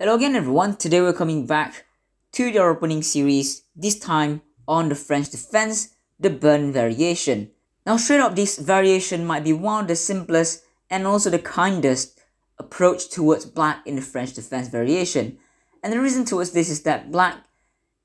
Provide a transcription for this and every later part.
Hello again everyone, today we're coming back to the opening series, this time on the French defense, the Burn variation. Now straight up this variation might be one of the simplest and also the kindest approach towards black in the French defense variation. And the reason towards this is that black,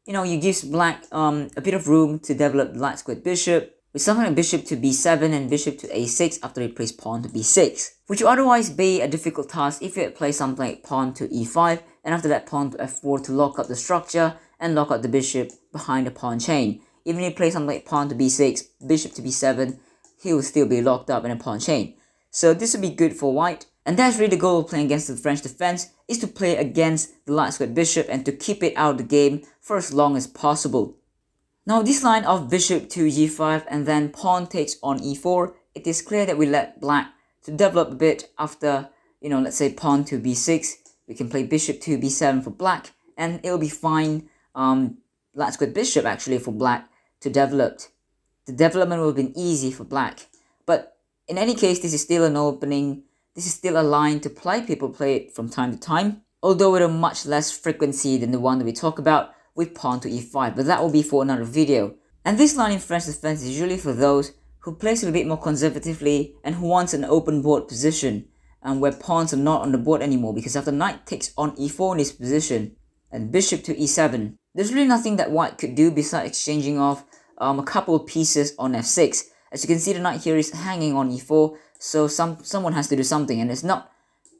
you know, you gives black um, a bit of room to develop the light squared bishop, with something like bishop to b7 and bishop to a6 after he plays pawn to b6, which would otherwise be a difficult task if you had played something like pawn to e5 and after that pawn to f4 to lock up the structure and lock up the bishop behind the pawn chain. Even if you play something like pawn to b6, bishop to b7, he will still be locked up in a pawn chain. So this would be good for white. And that's really the goal of playing against the French defense, is to play against the light squared bishop and to keep it out of the game for as long as possible. Now this line of bishop to g5 and then pawn takes on e4, it is clear that we let black to develop a bit after, you know, let's say pawn to b6. We can play bishop to b7 for black and it'll be fine, um, light squared bishop actually for black to develop. The development will have been easy for black. But in any case, this is still an opening. This is still a line to play. People play it from time to time, although with a much less frequency than the one that we talk about with pawn to e5, but that will be for another video. And this line in French defense is usually for those who plays a little bit more conservatively and who wants an open board position and where pawns are not on the board anymore because after knight takes on e4 in this position and bishop to e7, there's really nothing that white could do besides exchanging off um, a couple of pieces on f6. As you can see the knight here is hanging on e4 so some someone has to do something and it's not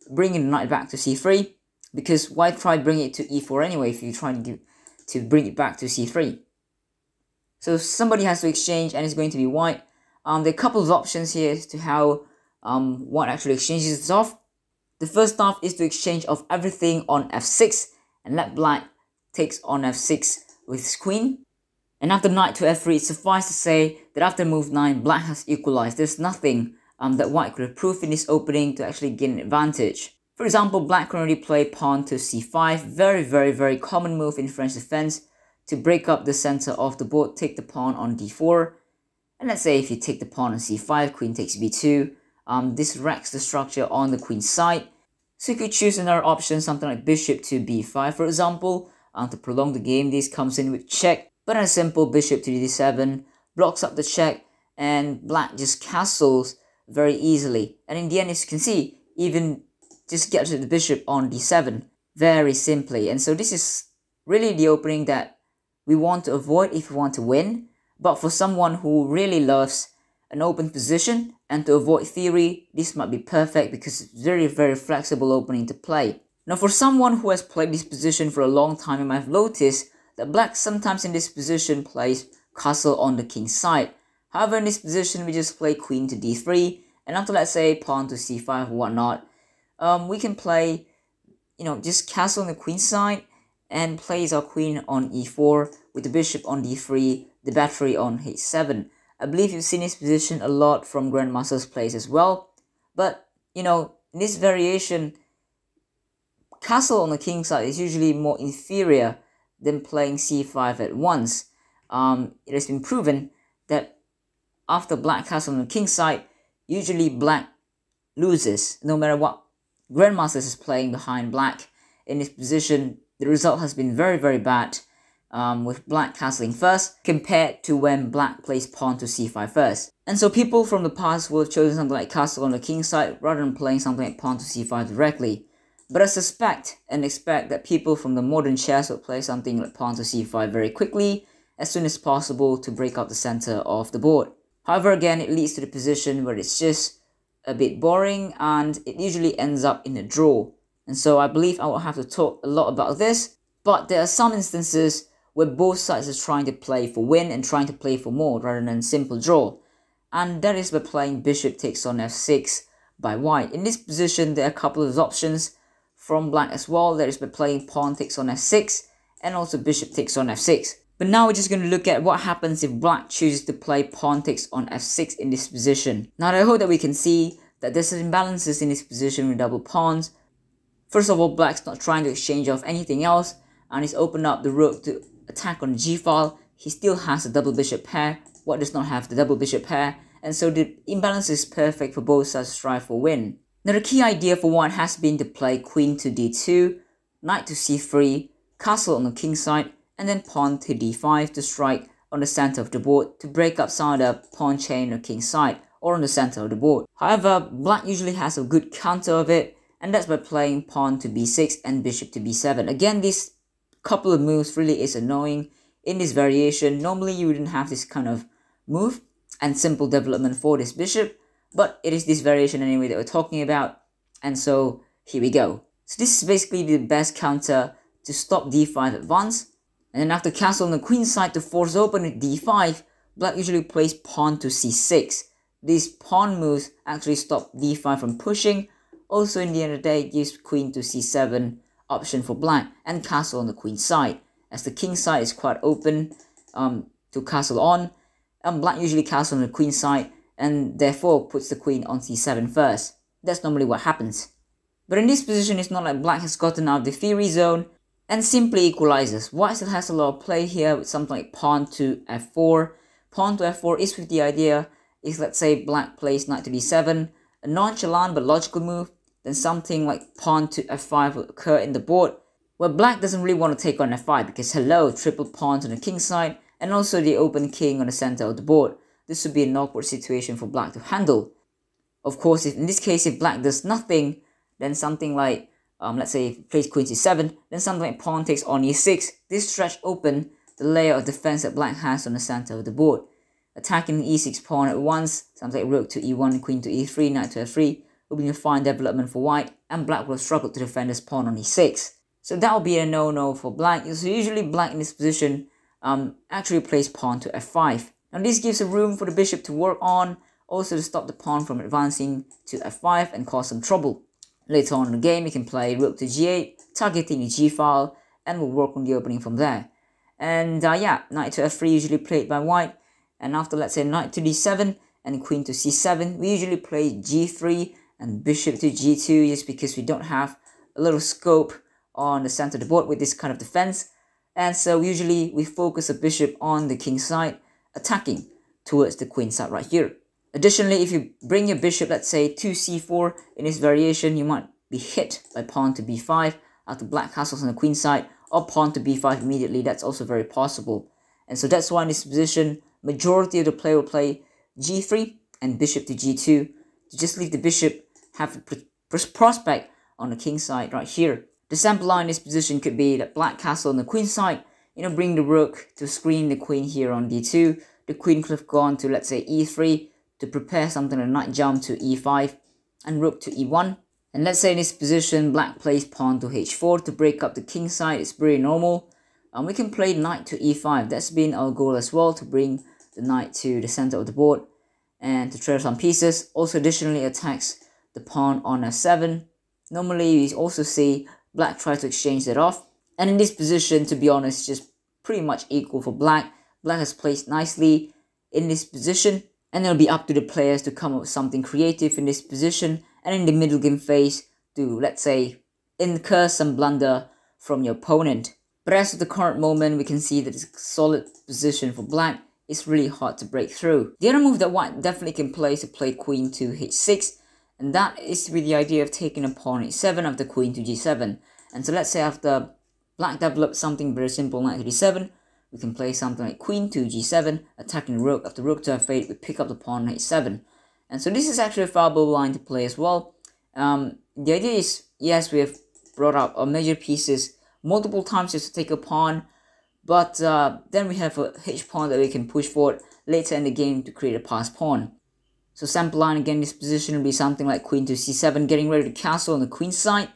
bringing the knight back to c3 because white tried bringing it to e4 anyway if you try to give to bring it back to c3. So somebody has to exchange and it's going to be white. Um, there are a couple of options here as to how um, white actually exchanges this off. The first off is to exchange off everything on f6 and let black takes on f6 with his queen. And after knight to f3, it suffice to say that after move 9, black has equalized. There's nothing um, that white could improve in this opening to actually gain an advantage. For example, black can already play pawn to c5, very very very common move in French defense to break up the center of the board, take the pawn on d4. And let's say if you take the pawn on c5, queen takes b2, um, this wrecks the structure on the queen side. So you could choose another option, something like bishop to b5 for example. Um, to prolong the game, this comes in with check, but a simple bishop to d7 blocks up the check and black just castles very easily. And in the end, as you can see, even just get to the bishop on d7 very simply. And so this is really the opening that we want to avoid if we want to win. But for someone who really loves an open position and to avoid theory, this might be perfect because it's very, very flexible opening to play. Now for someone who has played this position for a long time, you might have noticed that black sometimes in this position plays castle on the king's side. However, in this position, we just play queen to d3, and after let's say pawn to c5 or whatnot, um, we can play, you know, just castle on the queen side and plays our queen on e4 with the bishop on d3, the battery on h7. I believe you've seen this position a lot from Grandmaster's plays as well. But, you know, in this variation, castle on the king side is usually more inferior than playing c5 at once. Um, it has been proven that after black castle on the king side, usually black loses no matter what Grandmasters is playing behind black in this position. The result has been very, very bad um, with black castling first compared to when black plays pawn to c5 first. And so people from the past would have chosen something like castle on the king side rather than playing something like pawn to c5 directly. But I suspect and expect that people from the modern chess would play something like pawn to c5 very quickly as soon as possible to break up the center of the board. However, again, it leads to the position where it's just a bit boring and it usually ends up in a draw. And so I believe I will have to talk a lot about this, but there are some instances where both sides are trying to play for win and trying to play for more rather than simple draw. And that is by playing bishop takes on f6 by white. In this position, there are a couple of options from black as well. That is by playing pawn takes on f6 and also bishop takes on f6. But now we're just going to look at what happens if black chooses to play pawn takes on f6 in this position. Now I hope that we can see that there's imbalances in this position with double pawns. First of all, black's not trying to exchange off anything else and he's opened up the rook to attack on the g-file. He still has a double bishop pair, what does not have the double bishop pair, and so the imbalance is perfect for both sides to strive for win. Now the key idea for white has been to play queen to d2, knight to c3, castle on the king side, and then pawn to d5 to strike on the center of the board to break up the pawn chain the king side or on the center of the board. However, black usually has a good counter of it, and that's by playing pawn to b6 and bishop to b7. Again, this couple of moves really is annoying. In this variation, normally you wouldn't have this kind of move and simple development for this bishop, but it is this variation anyway that we're talking about, and so here we go. So this is basically the best counter to stop d5 advance, and then after castle on the queen side to force open at d5, black usually plays pawn to c6. These pawn moves actually stop d5 from pushing, also in the end of the day gives queen to c7 option for black and castle on the queen side. As the king side is quite open um, to castle on, um, black usually castle on the queen side and therefore puts the queen on c7 first. That's normally what happens. But in this position, it's not like black has gotten out of the theory zone and simply equalizes. White still has a lot of play here with something like pawn to f4. Pawn to f4 is with the idea is let's say black plays knight to d7, a nonchalant but logical move, then something like pawn to f5 will occur in the board, where black doesn't really want to take on f5 because hello, triple pawns on the king side, and also the open king on the center of the board. This would be an awkward situation for black to handle. Of course, if in this case, if black does nothing, then something like, um, let's say, plays queen c7, then something like pawn takes on e6, this stretch open the layer of defense that black has on the center of the board. Attacking the e6 pawn at once, something like rook to e1, queen to e3, knight to f3, will be a fine development for white, and black will struggle to defend his pawn on e6. So that will be a no-no for black. So usually black in this position um, actually plays pawn to f5. Now this gives a room for the bishop to work on, also to stop the pawn from advancing to f5 and cause some trouble. Later on in the game, you can play rook to g8, targeting the g-file, and we'll work on the opening from there. And uh, yeah, knight to f3 usually played by white, and after let's say knight to d7 and queen to c7, we usually play g3 and bishop to g2 just because we don't have a little scope on the center of the board with this kind of defense. And so usually we focus a bishop on the king side, attacking towards the queen side right here. Additionally, if you bring your bishop, let's say to c4 in this variation, you might be hit by pawn to b5 after black castles on the queen side, or pawn to b5 immediately, that's also very possible. And so that's why in this position, majority of the player will play g3 and bishop to g2 to just leave the bishop have a prospect on the king side right here. The sample line in this position could be that black castle on the queen side, you know, bring the rook to screen the queen here on d2. The queen could have gone to, let's say, e3 to prepare something like knight jump to e5 and rook to e1. And let's say in this position, black plays pawn to h4 to break up the king side. It's very normal. And we can play knight to e5. That's been our goal as well, to bring the knight to the center of the board and to trade some pieces. Also additionally attacks the pawn on f7. Normally you also see black try to exchange that off. And in this position, to be honest, just pretty much equal for black. Black has placed nicely in this position and it'll be up to the players to come up with something creative in this position and in the middle game phase to, let's say, incur some blunder from your opponent. But as of the current moment, we can see that it's a solid position for black. It's really hard to break through. The other move that white definitely can play is to play queen to h6, and that is with the idea of taking a pawn h7 after queen to g7. And so let's say after black develops something very simple, to d7, we can play something like queen to g7, attacking the rook. After rook to f8, we pick up the pawn on h7. And so this is actually a viable line to play as well. Um, the idea is, yes, we have brought up our major pieces multiple times just to take a pawn, but uh, then we have a h pawn that we can push forward later in the game to create a pass pawn. So sample line again, this position will be something like queen to c7, getting ready to castle on the queen side.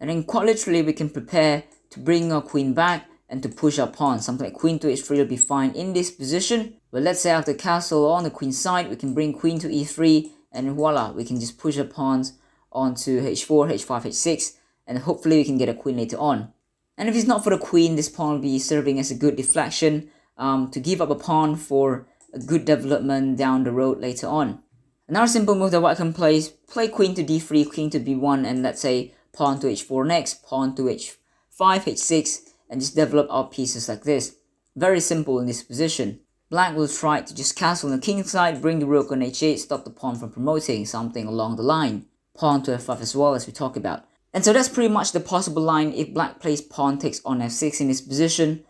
And then quite literally, we can prepare to bring our queen back and to push our pawn. Something like queen to h3 will be fine in this position. But let's say after castle on the queen side, we can bring queen to e3 and voila, we can just push our pawns onto h4, h5, h6 and hopefully we can get a queen later on. And if it's not for the queen, this pawn will be serving as a good deflection um, to give up a pawn for a good development down the road later on. Another simple move that white can play is play queen to d3, queen to b1, and let's say pawn to h4 next, pawn to h5, h6, and just develop our pieces like this. Very simple in this position. Black will try to just castle on the king side, bring the rook on h8, stop the pawn from promoting, something along the line. Pawn to f5 as well as we talk about. And so that's pretty much the possible line if black plays pawn takes on f6 in this position.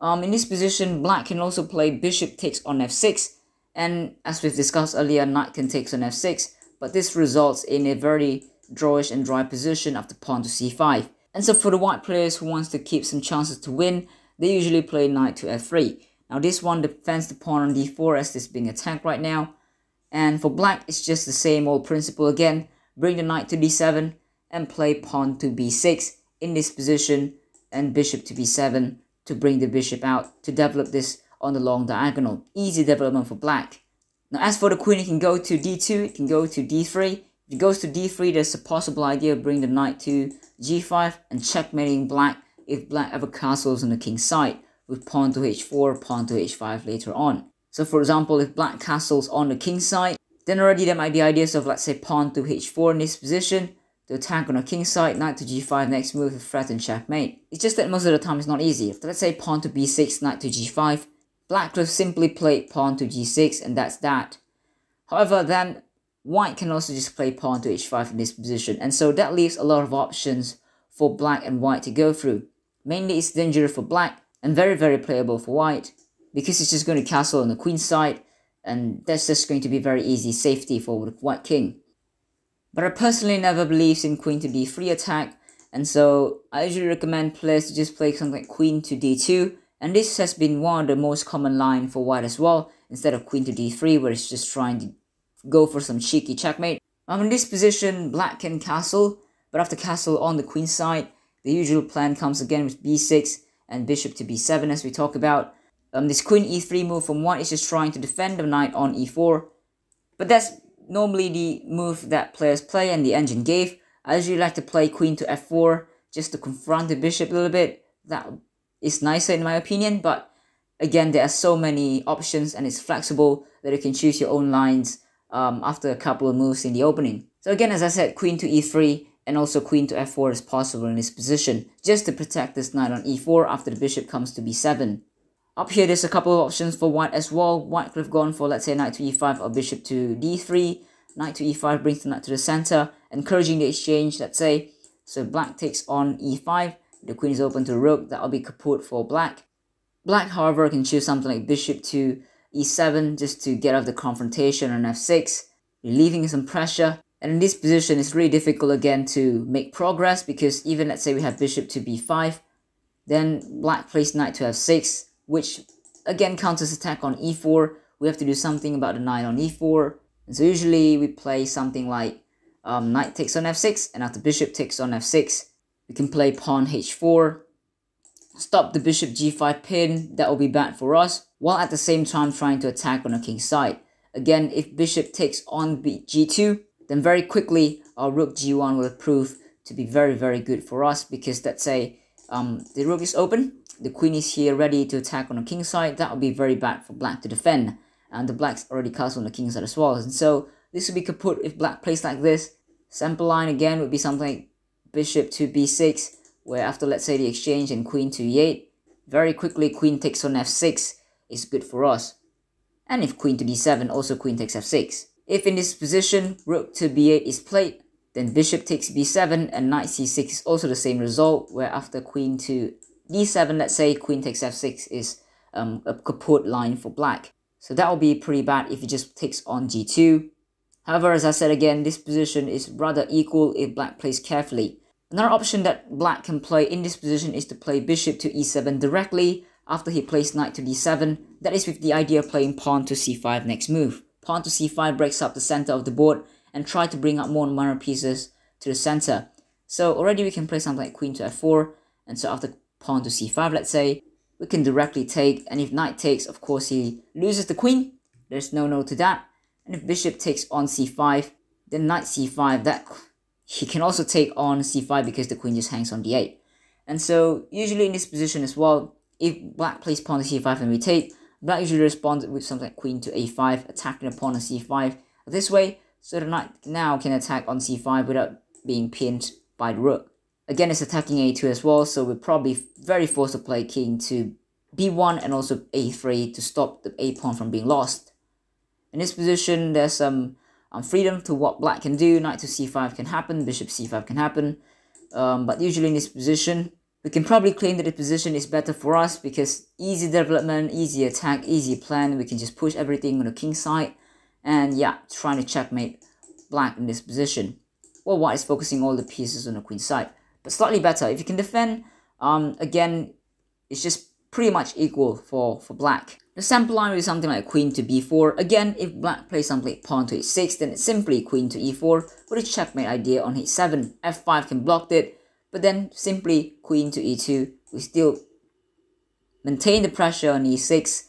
Um, in this position, black can also play bishop takes on f6, and as we've discussed earlier, knight can take on f6, but this results in a very drawish and dry position after pawn to c5. And so for the white players who wants to keep some chances to win, they usually play knight to f3. Now this one defends the pawn on d4 as this being attacked right now. And for black, it's just the same old principle again. Bring the knight to d7 and play pawn to b6 in this position and bishop to b7 to bring the bishop out to develop this on the long diagonal. Easy development for black. Now as for the queen, it can go to d2, it can go to d3. It goes to d3, there's a possible idea of bring the knight to g5 and checkmating black if black ever castles on the king's side with pawn to h4, pawn to h5 later on. So for example, if black castles on the king's side, then already there might be ideas of let's say pawn to h4 in this position, to attack on the king's side, knight to g5, next move with threat and checkmate. It's just that most of the time it's not easy. If let's say pawn to b6, knight to g5, black could simply played pawn to g6 and that's that. However, then white can also just play pawn to h5 in this position and so that leaves a lot of options for black and white to go through. Mainly it's dangerous for black and very very playable for white because it's just going to castle on the queen side and that's just going to be very easy safety for the white king. But I personally never believe in queen to d3 attack and so I usually recommend players to just play something like queen to d2 and this has been one of the most common line for white as well instead of queen to d3 where it's just trying to go for some cheeky checkmate. Um, in this position black can castle but after castle on the queen side the usual plan comes again with b6 and bishop to b7 as we talk about. Um, this queen e3 move from white is just trying to defend the knight on e4. But that's normally the move that players play and the engine gave. I usually like to play queen to f4 just to confront the bishop a little bit. That is nicer in my opinion, but again, there are so many options and it's flexible that you can choose your own lines um, after a couple of moves in the opening. So again, as I said, queen to e3 and also queen to f4 is possible in this position, just to protect this knight on e4 after the bishop comes to b7. Up here, there's a couple of options for white as well. White could have gone for, let's say, knight to e5 or bishop to d3. Knight to e5 brings the knight to the center, encouraging the exchange, let's say. So black takes on e5. The queen is open to rook. That'll be kaput for black. Black, however, can choose something like bishop to e7 just to get off the confrontation on f6, relieving some pressure. And in this position, it's really difficult again to make progress because even let's say we have bishop to b5, then black plays knight to f6, which again counters attack on e4. We have to do something about the knight on e4. And so usually we play something like um, knight takes on f6, and after bishop takes on f6, we can play pawn h4, stop the bishop g5 pin, that will be bad for us, while at the same time trying to attack on the king's side. Again, if bishop takes on g2, then very quickly our rook g1 will prove to be very very good for us because let's say um, the rook is open, the queen is here ready to attack on the king's side, that would be very bad for black to defend. And the black's already castled on the king's side as well. And so this would be kaput if black plays like this. Sample line again would be something like bishop to b6, where after let's say the exchange and queen to e8, very quickly queen takes on f6 is good for us. And if queen to d7, also queen takes f6. If in this position, rook to b8 is played, then bishop takes b7 and knight c6 is also the same result, where after queen to d7, let's say queen takes f6 is um, a kaput line for black. So that will be pretty bad if it just takes on g2. However, as I said again, this position is rather equal if black plays carefully. Another option that black can play in this position is to play bishop to e7 directly after he plays knight to d7. That is with the idea of playing pawn to c5 next move pawn to c5 breaks up the center of the board and try to bring up more minor pieces to the center. So already we can play something like queen to f4, and so after pawn to c5, let's say, we can directly take, and if knight takes, of course he loses the queen, there's no no to that. And if bishop takes on c5, then knight c5, that he can also take on c5 because the queen just hangs on d8. And so usually in this position as well, if black plays pawn to c5 and we take, Black usually responds with something like queen to a5, attacking the pawn on c5. This way, so the knight now can attack on c5 without being pinned by the rook. Again, it's attacking a2 as well, so we're probably very forced to play king to b1 and also a3 to stop the a pawn from being lost. In this position, there's some freedom to what black can do. Knight to c5 can happen, bishop c5 can happen. Um, but usually in this position, we can probably claim that the position is better for us because easy development, easy attack, easy plan. We can just push everything on the king side. And yeah, trying to checkmate black in this position. Well, white is focusing all the pieces on the queen side. But slightly better. If you can defend, um, again, it's just pretty much equal for, for black. The sample line be something like queen to b4. Again, if black plays something like pawn to h6, then it's simply queen to e4 with a checkmate idea on h7. f5 can block it, but then simply queen to e2. We still maintain the pressure on e6,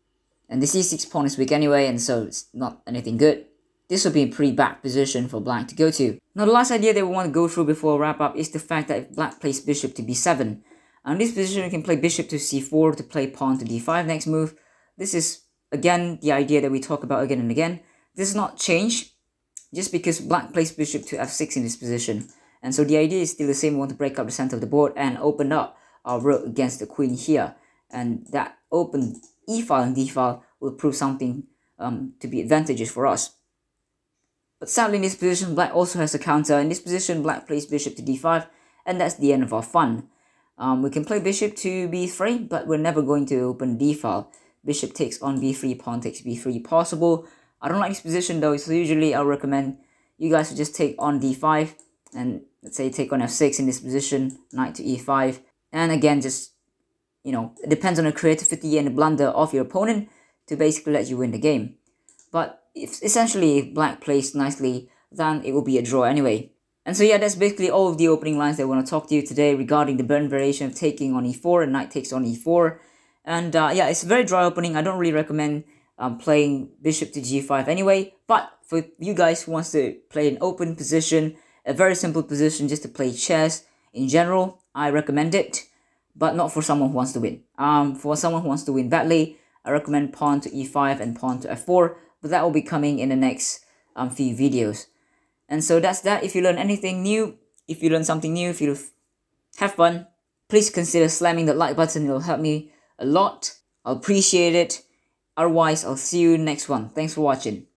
and the c6 pawn is weak anyway, and so it's not anything good. This would be a pretty bad position for black to go to. Now the last idea that we want to go through before wrap up is the fact that if black plays bishop to b7, in this position we can play bishop to c4 to play pawn to d5 next move. This is again the idea that we talk about again and again. This is not change just because black plays bishop to f6 in this position. And so the idea is still the same. We want to break up the center of the board and open up our rook against the queen here. And that open e file and d file will prove something um, to be advantageous for us. But sadly in this position, black also has a counter. In this position, black plays bishop to d5, and that's the end of our fun. Um, we can play bishop to b3, but we're never going to open d file. Bishop takes on b3, pawn takes b3 possible. I don't like this position though, so usually I'll recommend you guys to just take on d5, and let's say take on f6 in this position, knight to e5, and again just, you know, it depends on the creativity and the blunder of your opponent to basically let you win the game. But if essentially if black plays nicely, then it will be a draw anyway. And so yeah, that's basically all of the opening lines that I want to talk to you today regarding the burn variation of taking on e4 and knight takes on e4. And uh, yeah, it's a very dry opening. I don't really recommend um, playing bishop to g5 anyway. But for you guys who wants to play an open position, a very simple position just to play chess in general, I recommend it. But not for someone who wants to win. Um, for someone who wants to win badly, I recommend pawn to e5 and pawn to f4 but that will be coming in the next um, few videos. And so that's that. If you learn anything new, if you learn something new, if you have fun, please consider slamming the like button. It'll help me a lot. I'll appreciate it. Otherwise, I'll see you next one. Thanks for watching.